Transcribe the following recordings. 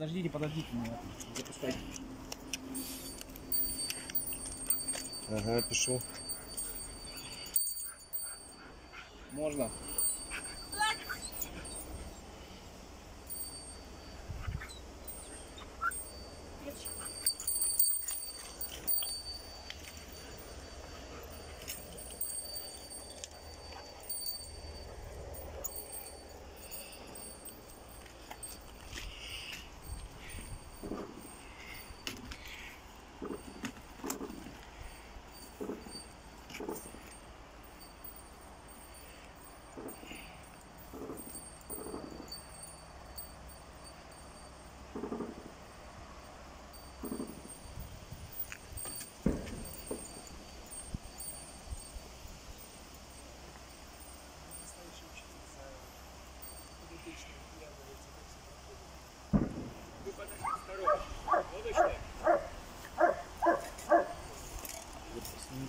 Подождите, подождите меня. Запускайте. Ага, пішов. Можно.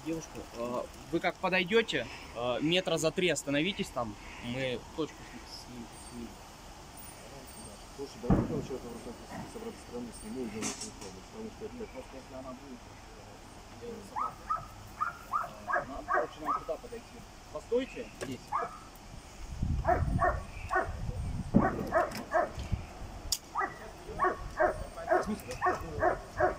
Девушку. А, Вы как подойдете, а, метра за три остановитесь там. Мы точку снимем. снимем. Слушай, давай сначала там с обратной стороны сниму и сделаю телефон, потому что это Просто если она будет делать собаку, нам, короче, нам туда подойти. Постойте здесь. Who's